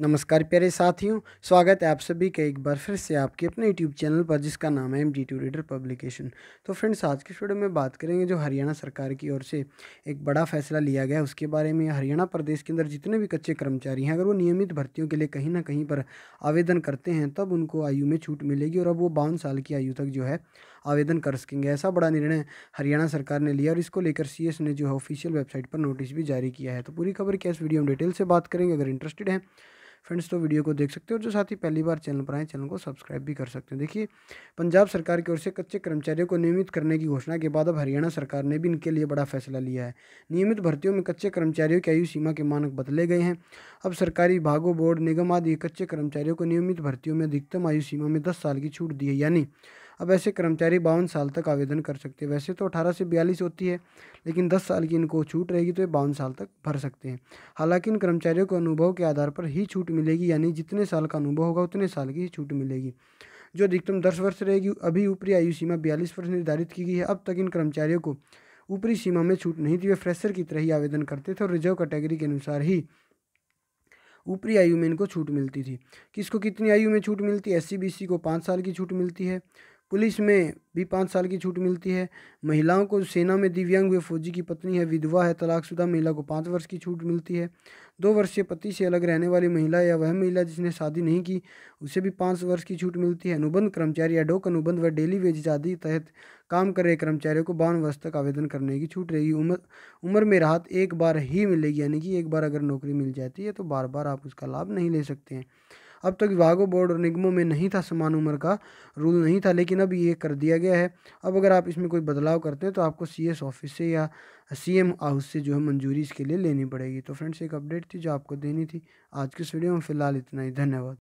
नमस्कार प्यारे साथियों, स्वागत है आप सभी का एक बार फिर से आपके अपने यूट्यूब चैनल पर, जिसका नाम है M G two reader publication तो फ्रेंड्स आज के वीडियो में बात करेंगे जो हरियाणा सरकार की ओर से एक बड़ा फैसला लिया गया उसके बारे में हरियाणा प्रदेश के अंदर जितने भी कच्चे कर्मचारी हैं, अगर वो नियमित भर्तियों के लिए कहीं ना कहीं पर आवेदन करते हैं, तब उनको आयु में छूट मिलेगी और अब वो बावन साल की आयु तक जो है आवेदन कर सकेंगे। ऐसा बड़ा निर्णय हरियाणा सरकार ने लिया और इसको लेकर सीएस ने जो है ऑफिशियल वेबसाइट पर नोटिस भी जारी किया है। तो पूरी खबर क्या इस वीडियो में डिटेल से बात करेंगे। अगर इंटरेस्टेड हैं फ्रेंड्स तो वीडियो को देख सकते हो जो साथ ही पहली बार चैनल पर आए चैनल को सब्सक्राइब भी कर सकते हैं। देखिए, पंजाब सरकार की ओर से कच्चे कर्मचारियों को नियमित करने की घोषणा के बाद अब हरियाणा सरकार ने भी इनके लिए बड़ा फैसला लिया है। नियमित भर्तियों में कच्चे कर्मचारियों की आयु सीमा के मानक बदले गए हैं। अब सरकारी विभागों, बोर्ड, निगम आदि कच्चे कर्मचारियों को नियमित भर्तियों में अधिकतम आयु सीमा में दस साल की छूट दी है। यानी अब ऐसे कर्मचारी बावन साल तक आवेदन कर सकते हैं। वैसे तो अठारह से बयालीस होती है, लेकिन दस साल की इनको छूट रहेगी तो ये बावन साल तक भर सकते हैं। हालाँकि इन कर्मचारियों को अनुभव के आधार पर ही छूट मिलेगी, यानी जितने साल का अनुभव होगा उतने साल की ही छूट मिलेगी। जो अधिकतम दस वर्ष रहेगी, अभी ऊपरी आयु सीमा बयालीस वर्ष निर्धारित की गई है। अब तक इन कर्मचारियों को ऊपरी सीमा में छूट नहीं थी, वे फ्रेशर की तरह ही आवेदन करते थे और रिज़र्व कैटेगरी के अनुसार ही ऊपरी आयु में इनको छूट मिलती थी। किसको कितनी आयु में छूट मिलती है? एस को पाँच साल की छूट मिलती है। पुलिस में भी पाँच साल की छूट मिलती है। महिलाओं को सेना में दिव्यांग हुए फौजी की पत्नी है, विधवा है, तलाकशुदा महिला को पाँच वर्ष की छूट मिलती है। दो वर्षीय पति से अलग रहने वाली महिला या वह महिला जिसने शादी नहीं की, उसे भी पाँच वर्ष की छूट मिलती है। अनुबंध कर्मचारी या डोक अनुबंध व डेली वेज आदि तहत काम कर रहे कर्मचारियों को बावन वर्ष तक आवेदन करने की छूट रहेगी। उम्र उम्र में राहत एक बार ही मिलेगी, यानी कि एक बार अगर नौकरी मिल जाती है तो बार बार आप उसका लाभ नहीं ले सकते हैं। अब तक विभागों, बोर्ड और निगमों में नहीं था समान उम्र का रूल नहीं था, लेकिन अब ये कर दिया गया है। अब अगर आप इसमें कोई बदलाव करते हैं तो आपको सीएस ऑफ़िस से या सी एम हाउस से जो है मंजूरी इसके लिए लेनी पड़ेगी। तो फ्रेंड्स एक अपडेट थी जो आपको देनी थी आज के इस वीडियो में। फ़िलहाल इतना ही, धन्यवाद।